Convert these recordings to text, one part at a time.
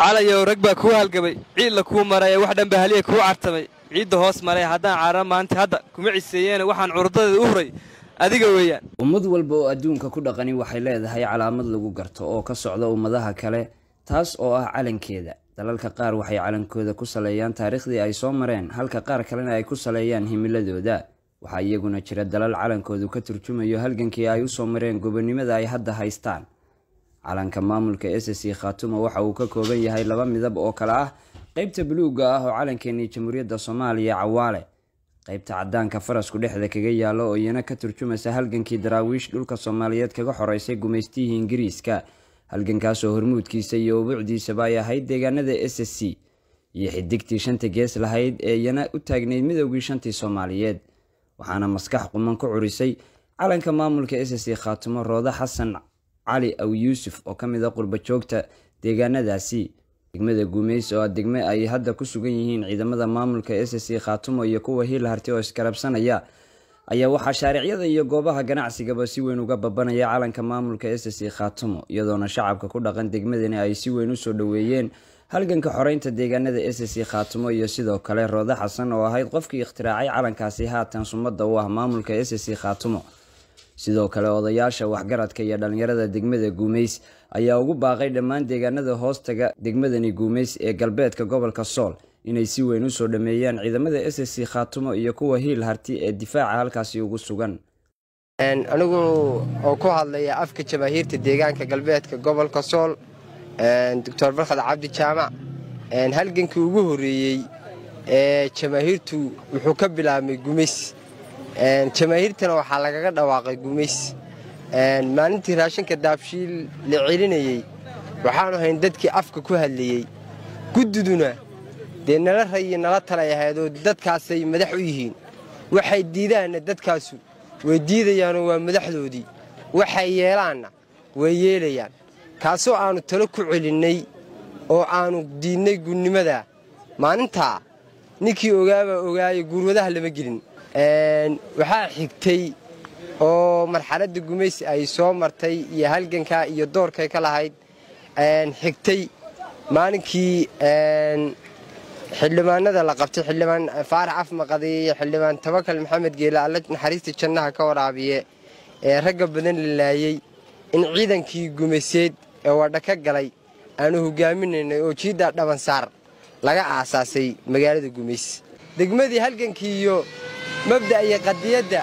calayow rag baa kuu halgamay. Ciidla kuu maray ee wax dhanba haliya kuu cartamay. Ciidda hoos maray haddaan caara maanta hadda kuma ciseeyeene waxaan curdadeeda u huray. Adiga weeyaan. Ummad walba oo adduunka ku dhaqani waxay leedahay calaamad lagu garto oo ka socda ummadaha kale taas oo ah calankeeda. Dalalka qaar waxay calankooda ku saleeyaan taariikhdii ay soo mareen halka qaar kalena ay ku saleeyaan himiladooda waxaa iyaguna jira dalal calankoodu ka turjumayo halgankii ay u soo mareen gobonimada ay hadda haystaan calanka maamulka s c khaatuma waxa uu ka kooban yahay laba midab oo kale ah. Qeybta buluugga ah oo calankeenii jamhuuriyadda soomaaliya cawaale. Qeybta cadaanka farasku dhexda kaga yaalo oo iyana ka turjumaysa halgankii daraawiish dhulka soomaaliyeed kaga xoreysay gumaystihii ingiriiska halgankaasoo hormuudkiisa iyo ubuucdiisaba ay ahayd deegaanada s c. Iyo xidigtii shanta gees lahayd ee iyana u taagnayd midowgii shantii soomaaliyeed. Waxaana maskax quman ku curisay calanka maamulka s c khaatumo rooda xasan cali aw yuusuf oo ka mid a qurba joogta deegaanadaasi. Degmada guumeys oo degme ay hadda ku sugan yihiin ciidamada maamulka s c khaatumo iyo kuwa hiil harti oo iskarabsanaya ayaa waxaa shaaricyada iyo goobaha ganacsigaba si weyn uga babanaya calanka maamulka s c khaatumo iyadoona shacabka ku dhaqan degmadani ay si weyn u soo dhoweeyeen halganka xoreynta deegaanada s c khaatumo iyo sidoo kale roode xasan oo ahayd qofkii ikhtiraacay calankaasi haatan sumada u ah maamulka s c khaatumo sidoo kale odayaasha waxgaradka iyo dhallinyarada degmada guumeys ayaa ugu baaqay dhammaan deegaanada hoostaga degmadani guumeys ee galbeedka gobolka sool inay si weyn u soo dhameeyaan ciidamada s c khaatumo iyo kuwa hiil harti ee difaaca halkaasi ugu sugan. Anigu oo ku hadlaya afka jamaahiirta deegaanka galbeedka gobolka sool doctor barkhad cabdi jaamac halgankii ugu horreeyey ee jamaahiirtu wuxuu ka bilaabmay gumeys jamaahiirtana waxaa lagaga dhawaaqay gumeys maalintii raashinka daabshiil la celinayey waxaanu hayn dadkii afka ku hadlayey gudduduna dee nala rayi nala talay ahaydoo dadkaasay madax u yihiin. Waxay diidaanna dadkaasu way diidayaanoo waa madaxdoodii. Waxay yeelaanna way yeelayaan. Kaasoo aannu talo ku celinnay oo aannu diidnay gunnimada maalintaa ninkii ogaabaa ogaayo guurwadaha lama gelin waxaa xigtay oo marxaladda gumaysi ay soo martay iyo halgankaa iyo doorkay ka lahayd. Xigtay maalinkii xildhibaanada la qabtay xildhibaan faarax afmaqadi iyo xildhibaan tabakal maxamed geele alle naxariista jannaha ka waraabiye ee ragga badan la laayey in ciidankii gumayseed ee wadha ka galay aanu hogaaminaynay oo jiiddaa dhabansaar laga aasaasay magaalada gumays degmadii halgankii iyo mabda' iyo qadiyadda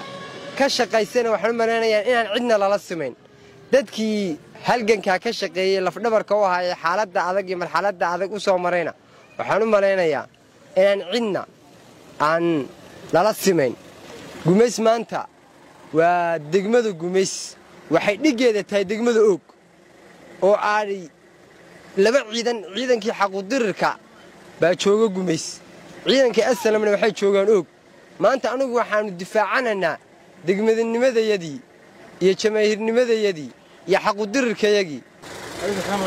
ka shaqaysana waxaan u malaynayaa inaan cidna lala simayn dadkii halgankaa ka shaqeeyey lafdhabarka u ahaayee xaaladda adag iyo marxaladda adag u soo marayna waxaan u malaynayaa inaan cidna aan lala simayn gumays maanta waa degmada gumays waxay dhiggeeda tahay degmada oog oo aanay laba ciidan ciidankii xaqudirirka baa jooga gumays. Ciidankii asalamna waxay joogaan oog maanta anugu waxaannu difaacanaynaa degmadanimadayadii iyo jamaahiirnimadayadii iyo xaqudirirkayagii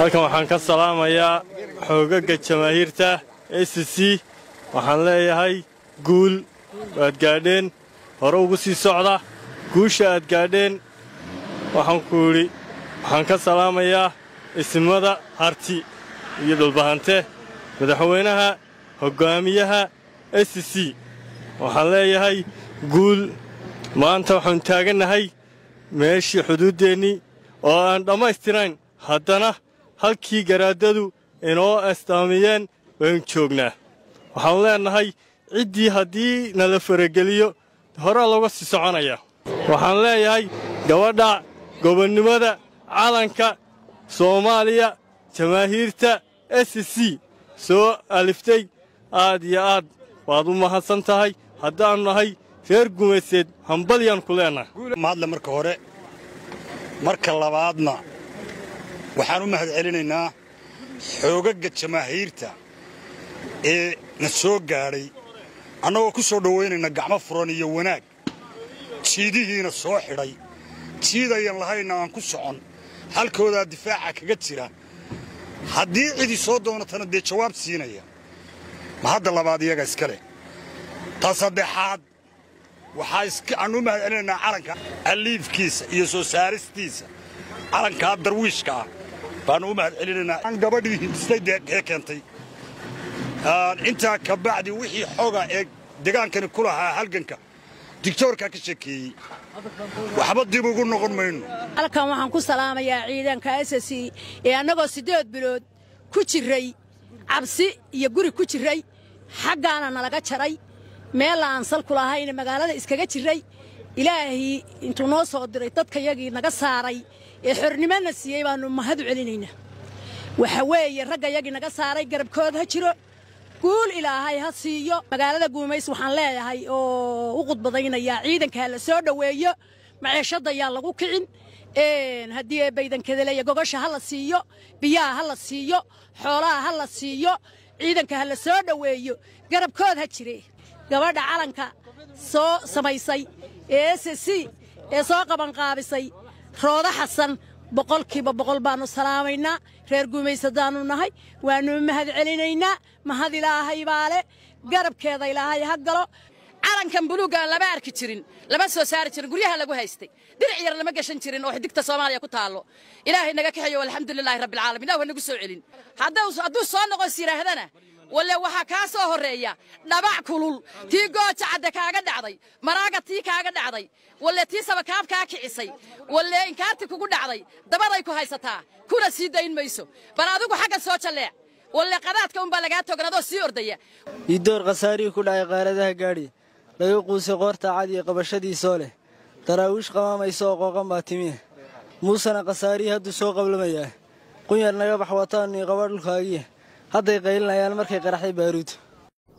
halkan waxaan ka salaamayaa xoogagga jamaahiirta s c waxaan leeyahay guul waad gaadheen hore ugu sii socda guusha aad gaadheen waxaan ku idhi waxaan ka salaamayaa isimada harti iyo dhulbahante madaxweynaha hoggaamiyaha s c waxaan leeyahay guul. Maanta waxaanu taagannahay meeshii xuduuddeennii oo aan dhammaystirayn haddana halkii garaadadu inoo astaamiyeen baynu joognaa. Waxaanu leennahay ciddii haddii nala farageliyo horaa looga sii soconaya. Waxaan leeyahay gabadha gobonnimada calanka soomaaliya jamaahiirta s c. Soo aliftay aad iyo aad waad u mahadsan tahay haddaannu nahay reer gumayseed hambalyaan ku leennahay mahadle marka hore marka labaadna waxaan u mahad celinaynaa xoogagga jamaahiirta ee na soo gaadhay annagoo ku soo dhowaynayna gacmo furan iyo wanaag. Jiidihiina soo xidhay. Jiidayan lahayna aan ku socon. Halkoodaa difaaca kaga jira. Haddii cidii soo doonatana dee jawaab siinaya. Ma hadda labaad iyaga iska leh ta saddexaad waxaaanu u mahad celinaynaa calanka. Aliifkiisa iyo soo saaristiisa. Calankaa darwiishka ah. Baannu u mahad celinaynaa. Gabadhii hindistay ee keentay. Intaa ka bacdi wixii xoga ee degaankani ku lahaa halganka. Digtoorkaa ka sheekeeyey. Waxba dib ugu noqon mayno. Halkan waxaan ku salaamayaa ciidanka ss ee annagoo siddeed bilood ku jirray cabsi iyo guri ku jirray xaggaana nalaga jaray meella aan salku lahayna magaalada iskaga jirray ilaahii intuu noo soo diray dadkayagii naga saaray. Ee xornimona siiyey baannu mahadu celinaynaa. Waxa weeye raggayagii naga saaray garabkood ha jiro. Guul ilaahay ha siiyo. Magaalada guumays waxaan leeyahay oo u qudbadaynayaa ciidanka ha la soo dhoweeyo maciishadda yaan lagu kicin. Haddii ee baydankadaleeya gogosha ha la siiyo. Biyaha ha la siiyo. Xoolaha ha la siiyo. Ciidanka ha la soo dhoweeyo garabkood ha jire gabadha calanka soo samaysay ee s c ee soo qabanqaabisay. Roodo xasan boqolkiiba boqol baannu salaamaynaa reer guumays haddaannu nahay waannu mahad celinaynaa mahad ilaahay baa le garabkeeda ilaahay ha galo. Calankan buluuggaan lama arki jirin lama soo saari jirin guryaha lagu haystay. Dinac yar lama gashan jirin oo xidigta soomaaliya ku taallo. Ilaahay naga kaxeeyo alxamdulilaahi rabbilcaalamiin ilah wa nagu soo celin. Hadduu soo noqos yidhaahdana walle waxaa kaa soo horreeya dhabac kulul. Tii gooja cadde kaaga dhacday maraaga tii kaaga dhacday. Walle tii sabakaab kaa kicisay. Walle inkaarti kugu dhacday dabaday ku haysataa. Kuna sii dayn mayso bal adigu xagga soo jalleec walle qadaadka unbaa lagaa togan adoo sii ordaya. Iidoor khasaarihii ku dhacay qaaradaha gaadhi. Laga quusay qoorta cad iyo qabashadiisoo leh. Daraawiish qamaamaysa oo qooqan baa timiye muusena khasaarihii hadduu soo qablamayaa qunyar naga bax wataanii qaba dhulkaagiya hadday qaylinayaan markay qaraxday baaruud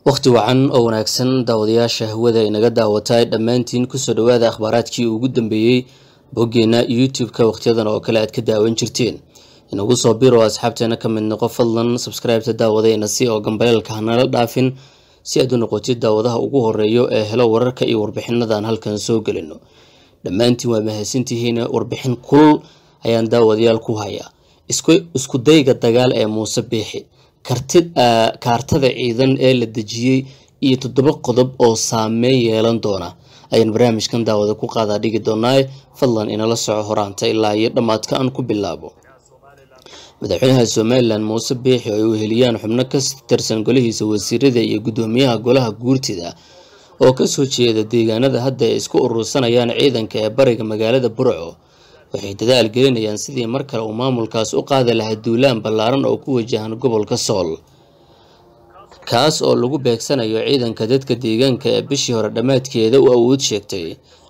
wakhti wacan oo wanaagsan daawadayaasha hawada inaga daawataay dhammaantiin ku soo dhowaada akhbaaraadkii ugu dambeeyey boggeenna youtube-ka wakhtiyadan oo kale aad ka daawan jirteen. Inagu soo biro asxaabteena ka mid noqo fadlan sabskraibeta daawadayna si oo gambaleelka hanala dhaafin si aad u noqotid daawadaha ugu horeeyo ee helo wararka iyo warbixinadan halkan soo gelino dhammaantiin waa mahadsantihiin warbixin kulul ayaan daawadayaal ku hayaa. Isku dayga dagaal ee muuse biixi kaartada ciidan ee la dejiyey iyo toddoba qodob oo saameyn yeelan doona. Ayaan barnaamijkan daawada ku qaadaa dhigi doonaa fadlan inala soco horaanta ilaa iyo dhammaadka aan ku bilaabo. Madaxweynaha somalilan muuse biixi oo ay weheliyaan xubno ka tirsan golihiisa wasiirada iyo guddoomiyaha golaha guurtida. Oo ka soo jeeda deegaanada hadda ay isku urursanayaan ciidanka ee bariga magaalada burco waxay dadaal gelinayaan sidii mar kale uu maamulkaas u qaadi lahaa duulaan ballaaran oo ku wajahan gobolka sool. Kaas oo lagu beegsanayo ciidanka dadka deegaanka ee bishii hore dhammaadkeeda u awood sheegtay.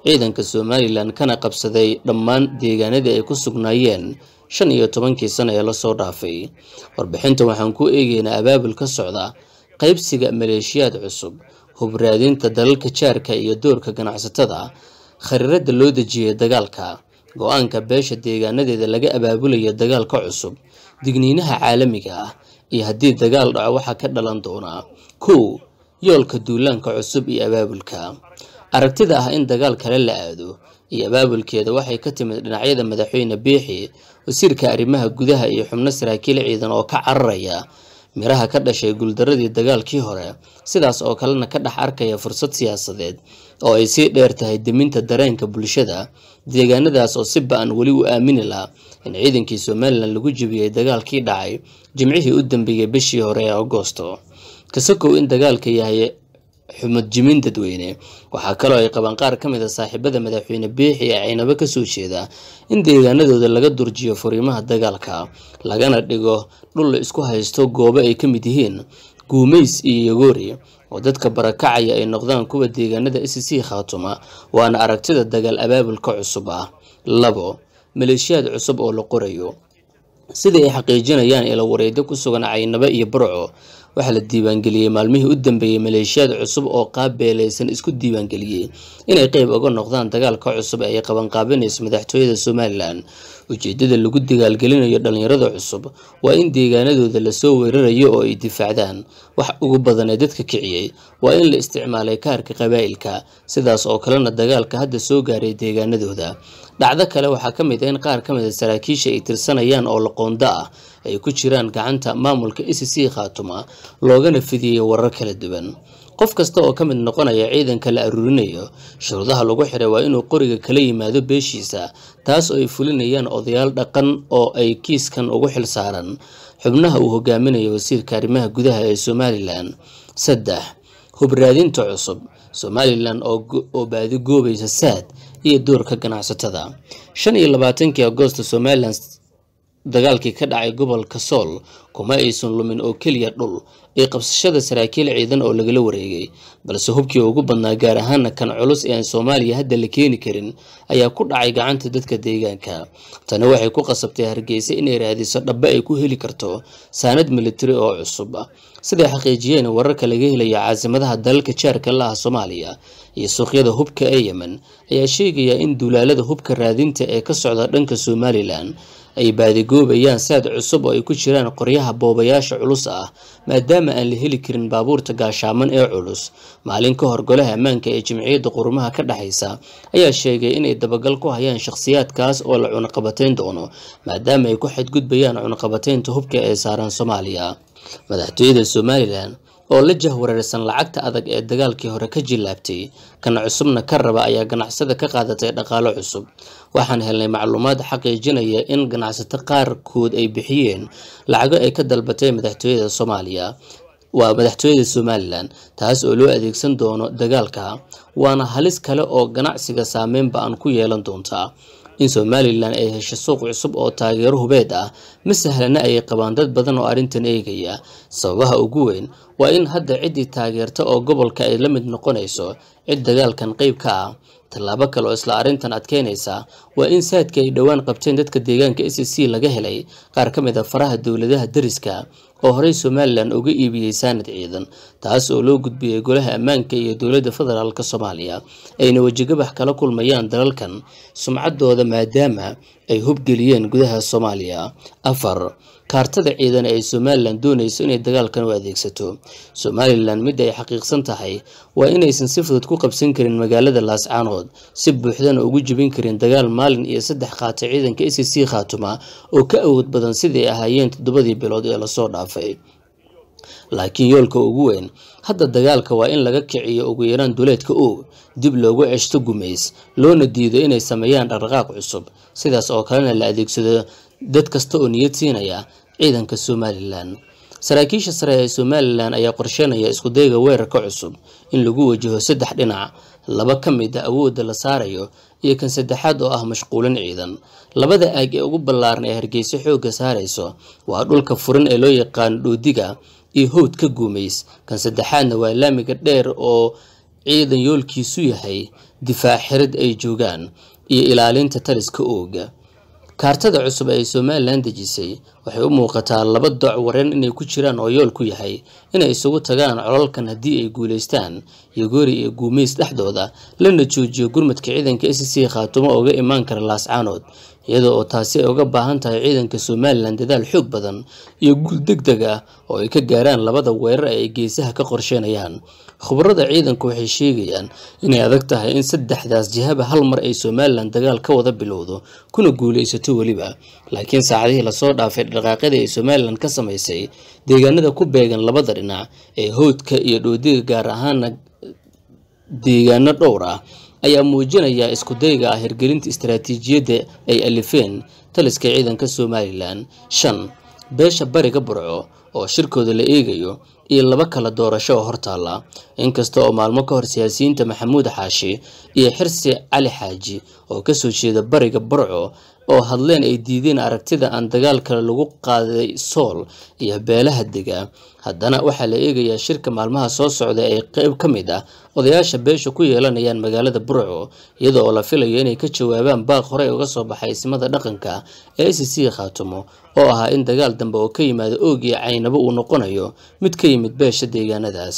Ciidanka somalilan kana qabsaday dhammaan deegaanadii ay ku sugnaayeen shan iyo tobankii sano ee la soo dhaafay. Warbixinta waxaan ku eegeynaa abaabul ka socda qaybsiga maleeshiyaad cusub hubraadinta dalalka jaarka iyo doorka ganacsatada khariirada loo dejiyay dagaalka go'aanka beesha deegaanadeeda laga abaabulayo dagaalka cusub digniinaha caalamiga ah iyo haddii dagaal dhaco waxaa ka dhalan doonaa kow yoolka duulaanka cusub iyo abaabulka. Aragtida ah in dagaal kale la aado iyo abaabulkeeda waxay ka timid dhinacyada madaxweyne biixi wasiirka arrimaha gudaha iyo xubno saraakiil ciidan oo ka cararaya miraha ka dhashay guuldaradii dagaalkii hore sidaas oo kalena ka dhex arkaya fursad siyaasadeed oo ay sii dheer tahay deminta dareenka bulshada deegaanadaas oo si ba'an weli u aamini laha in ciidankii somalilan lagu jebiyey dagaalkii dhacay jimcihii u dambeeyey bishii hore ee agosto. Kasakow in dagaalka yahay xumad jimin dadweyne waxaa kaloo ay qabaan qaar ka mid a saaxiibada madaxweyne biixi ee caynabo ka soo jeeda in deegaanadooda laga durjiyo furiimaha dagaalka lagana dhigo dhul la isku haysto goobo ay ka mid yihiin guumays iyo yagoori oo dadka barakacaya ay noqdaan kuwa deegaanada s c khaatuma waana aragtida dagaal abaabulka cusub ah. Labo maleeshiyaad cusub oo la qorayo. Sidai ay xaqiijinayaan ila wareedyo ku sugan caynabo iyo burco waxaa la diiwaangeliyey maalmihii u dambeeyey maleeshiyaad cusub oo qaab beelaysan isku diiwaangeliyey inay qeyb uga noqdaan dagaalka cusub ee ay qabanqaabinayso madaxtooyada somalilan ujeedada lagu dagaalgelinayo dhalinyarada cusub waa in deegaanadooda la soo weerarayo oo ay difaacdaan. Wax ugu badan ee dadka kiciyey waa in la isticmaalay kaarka qabaa'ilka sidaas oo kalena dagaalka hadda soo gaaray deegaanadooda. Dhacdo kale waxaa ka mid ah in qaar ka mid a saraakiisha ay tirsanayaan oo laqoondo ah ay ku jiraan gacanta maamulka s c khaatuma loogana fidiyey warar kala duwan qof kasta oo ka mid noqonaya ciidanka la aruurinayo shuruudaha lagu xiray waa inuu qoriga kala yimaado beeshiisa taas oo ay fulinayaan odayaal dhaqan oo ay kiiskan ugu xil saaran. Xubnaha uu hogaaminayo wasiirka arrimaha gudaha ee somalilan saddex hubraadinta cusub. Somalilan oo baadi goobaysa saad iyo doorka ganacsatada. Shan iyo labaatankii agoosto somalilan dagaalkii ka dhacay gobolka sool kuma aysan lumin oo keliya dhul iyo qabsashada saraakiil ciidan oo lagala wareegay. Balse hubkii ugu badnaa gaar ahaana kan culus ee aan soomaaliya hadda la keeni karin ayaa ku dhacay gacanta dadka deegaanka. Tani waxay ku qasabtay hargeysa inay raadiso dhabbe ay ku heli karto saanad militari oo cusub. Siday xaqiijiyeen wararka laga helaya caasimadaha dalalka jaarka la ah soomaaliya iyo suuqyada hubka ee yemen ayaa sheegaya in duulaalada hubka raadinta ee ka socda dhanka somalilan ay baadigoobayaan saad cusub oo ay ku jiraan qoryaha boobayaasha culus ah maadaama aan la heli karin baabuurta gaashaaman ee culus. Maalin ka hor golaha ammaanka ee jimciyadda qurumaha ka dhexaysa ayaa sheegay inay dabagal ku hayaan shakhsiyaadkaas oo la cunaqabatayn doono maadaama ay ku xadgudbayaan cunaqabataynta hubka ee saaran soomaaliya. Madaxtooyada somalilan oo la jahwareersan lacagta adag ee dagaalkii hore ka jillaabtay kana cusubna ka raba ayaa ganacsada ka qaadatay dhaqaalo cusub. Waxaan helnay macluumaad xaqiijinaya in ganacsato qaarkood ay bixiyeen lacago ay ka dalbatay madaxtooyada soomaaliya. Waa madaxtooyada somalilan taas oo loo adeegsan doono dagaalka waana halis kale oo ganacsiga saameyn ba'an ku yeelan doontaa in somalilan ay hesho suuq cusub oo taageero hubeed ah ma sahlana ayay qabaan dad badan oo arrintan eegaya. Sababaha ugu weyn waa in hadda ciddii taageerta oo gobolka ay la mid noqonayso cid dagaalkan qeyb ka ah tallaabo kale oo isla arrintan adkeynaysa waa in saadka ay dhowaan qabteen dadka deegaanka s c laga helay qaar ka mid a faraha dowladaha dariska oo horey somalilan uga iibiyey saanad ciidan taas oo loo gudbiyey golaha ammaanka iyo dowladda federaalk soomaaliya ayna wejigabax kala kulmayaan dalalkan sumcaddooda maadaama ay hubgeliyeen gudaha soomaaliya. Afar kaartada ciidan ee somalilan doonayso inay dagaalkan u adeegsato. Somalilan midda ay xaqiiqsan tahay waa inaysan si fudud ku qabsan karin magaalada laascaanood si buuxdana ugu jebin karin dagaal maalin iyo saddex qaata ciidanka s c khaatuma oo ka awood badan siday ahaayeen toddobadii bilood ee la soo dhaafay. Laakiin yoolka ugu weyn hadda dagaalka waa in laga kiciyo ugu yaraan duleedka oog dib loogu ceshto gumays loona diido inay sameeyaan dhaqdhaqaaq cusub sidaas oo kalena la adeegsado dad kasta oo niyad siinaya ciidanka somalilan. Saraakiisha sare ee somalilan ayaa qorsheynaya iskudayga weerarka cusub in lagu wajaho saddex dhinac laba ka mid a awoodda la saarayo iyo kan saddexaad oo ah mashquulin ciidan. Labada aag ee ugu ballaaran ee hargeysa xoogga saarayso waa dhulka furan ee loo yaqaan dhoodiga iyo howd ka guumays. Kan saddexaadna waa laamiga dheer oo ciidan yoolkiisu yahay difaac xirid ay joogaan iyo ilaalinta taliska ooga kaartada cusub ee somalilan dejisay waxay u muuqataa laba doc wareen inay ku jiraan oo yool ku yahay inay isugu tagaan colalkan haddii ay guulaystaan yogoori iyo guumays dhexdooda lana joojiyo gurmadka ciidanka s c khaatumo ooga imaan kara laascaanood iyada oo taasi ay uga baahan tahay ciidanka somalilan dadaal xoog badan iyo guul deg deg ah oo ay ka gaaraan labada weerar ee ay geesaha ka qorsheynayaan. Khubarada ciidanku waxay sheegayaan inay adag tahay in saddexdaas jihaba hal mar ay somalilan dagaal ka wada bilowdo kuna guulaysato weliba. Laakiin saacadihii la soo dhaafay dhaqaaqyadii ay somalilan ka samaysay deegaanada ku beegan labada dhinac ee howdka iyo dhoodiga gaar ahaana deegaano dhowr ah ayaa muujinaya iskudayga ah hirgelinta istaraatiijiyadda ay alifeen taliska ciidanka somalilan. Shan beesha bariga burco oo shirkooda la eegayo iyo laba kala doorasho oo hortaalla inkasta oo maalmo ka hor siyaasiyiinta maxamuud xaashi iyo xirsi cali xaaji oo ka soo jeeda bariga burco oo hadleen ay diideen aragtida aan dagaal kale lagu qaaday sool iyo beelaha dega haddana waxaa la eegayaa shirka maalmaha soo socda ee qeyb ka mid ah odayaasha beesha ku yeelanayaan magaalada burco iyada oo la filayo inay ka jawaabaan baaq horey uga soo baxay ismada dhaqanka ee s c khaatumo oo ahaa in dagaal dambe oo ka yimaada oog iyo caynabo uu noqonayo mid ka yimid beesha deegaanadaas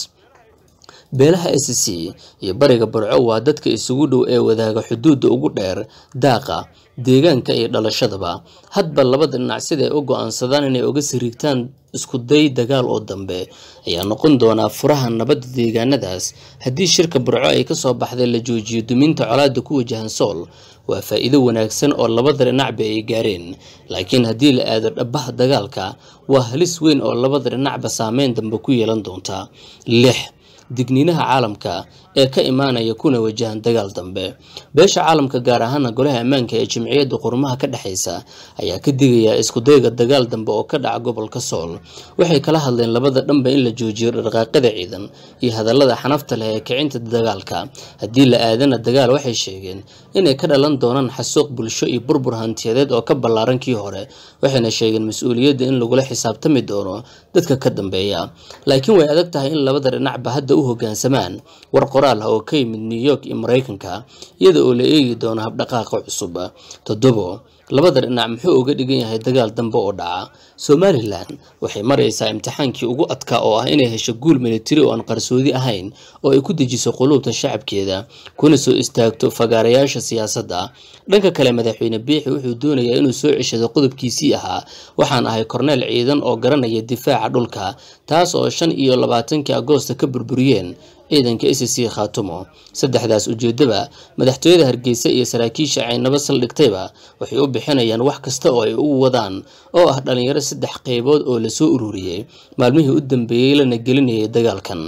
beelaha s c iyo bariga burco waa dadka isugu dhow ee wadaaga xuduudda ugu dheer daaqa deegaanka iyo dhalashadaba. Hadba labada dhinac siday u go'aansadaan inay uga siriigtaan iskuday dagaal oo dambe? Ayaa noqon doonaa furaha nabadda deegaanadaas. Haddii shirka burco ay ka soo baxday la joojiyo duminta colaada ku wajahan sool waa faa-iido wanaagsan oo labada dhinacba ay gaareen. Laakiin haddii la aado dhabaha dagaalka waa halis weyn oo labada dhinacba saameyn dambe ku yeelan doonta. Lix digniinaha caalamka ee ka imaanaya kuna wajahan dagaal dambe. Beesha caalamka gaar ahaana golaha ammaanka ee jimciyadda qurumaha ka dhexaysa ayaa ka digaya iskudayga dagaal dambe oo ka dhaca gobolka sool. Waxay kala hadleen labada dhanba in la joojiyo dhaqaaqada ciidan iyo hadallada xanafta leh ee kicinta dagaalka. Haddii la aadana dagaal waxay sheegeen inay ka dhalan doonaan xasuuq bulsho iyo burbur hantiyadeed oo ka ballaaran kii hore waxayna sheegeen mas'uuliyadda in lagula xisaabtami doono dadka ka dambeeya. Laakiin way adag tahay in labada dhinacba hadda u hoggaansamaan war qoraal ah oo ka yimid new york iyo maraykanka iyada oo la eegi doono habdhaqaaqa cusub toddobo labada dhinac muxuu uga dhigan yahay dagaal dambe oo dhaca. Somalilan waxay maraysaa imtixaankii ugu adkaa oo ah inay hesho guul militari oo aan qarsoodi ahayn oo ay ku dejiso quluubta shacabkeeda kuna soo istaagto fagaarayaasha siyaasadda. Dhanka kale madaxweyne biixi wuxuu doonayaa inuu soo ceshado qodobkiisii ahaa waxaan ahay korneel ciidan oo garanaya difaaca dhulka taas oo shan iyo labaatankii agoosta ka burburiyeen ciidanka s c khaatumo saddexdaas ujeedaba madaxtooyada hargeysa iyo saraakiisha caynabo saldhigtayba waxay u bixinayaan wax kasta oo ay ugu wadaan oo ah dhalinyaro saddex qaybood oo la soo ururiyey maalmihii u dambeeyey lana gelinayay dagaalkan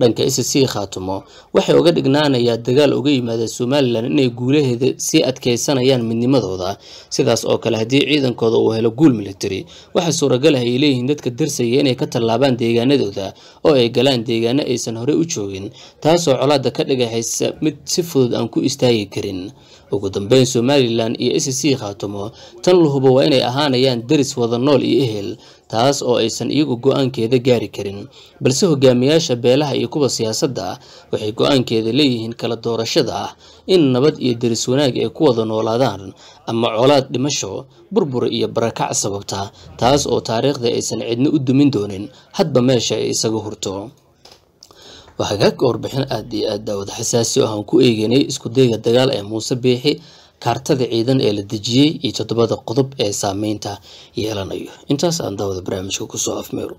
dhanka s c khaatumo waxay uga dhignaanayaa dagaal uga yimaada somalilan inay guulaheeda sii adkeysanayaan midnimadooda. Sidaas oo kale haddii ciidankooda uu helo guul militari waxaa suuragal ah ay leeyihiin dadka darsaya inay ka tallaabaan deegaanadooda oo ay galaan deegaano aysan horey u joogin taasoo colaadda ka dhigahaysa mid si fudud aan ku istaagi karin. Ugu dambeyn somalilan iyo s c khaatumo tan la hubo waa inay ahaanayaan deris wada nool iyo ehel taas oo aysan iyagu go'aankeeda gaari karin. Balse hogaamiyaasha beelaha iyo kuwa siyaasadda waxay go'aankeeda leeyihiin kala doorashada ah in nabad iyo deris wanaag ay ku wada noolaadaan ama colaad dhimasho burbur iyo barakac sababta taas oo taariikhda aysan cidna u dumin doonin. Hadba meesha ay isaga hurto. Waa hagaag warbixin aad iyo aad daawad xasaasi oo aan ku eegeynay isku dayga dagaal ee muuse biixi kaartada ciidan ee la dejiyey iyo toddobada qodob ee saameynta yeelanayo. Intaas aan daawada barnaamijka ku soo afmeero